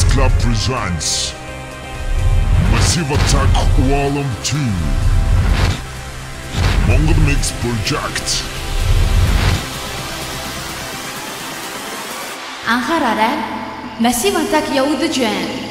Dance Club presents Massive Attack Volume 2 Mongol Mix Project. Ankara'da Massive Attack Yahudi Cuen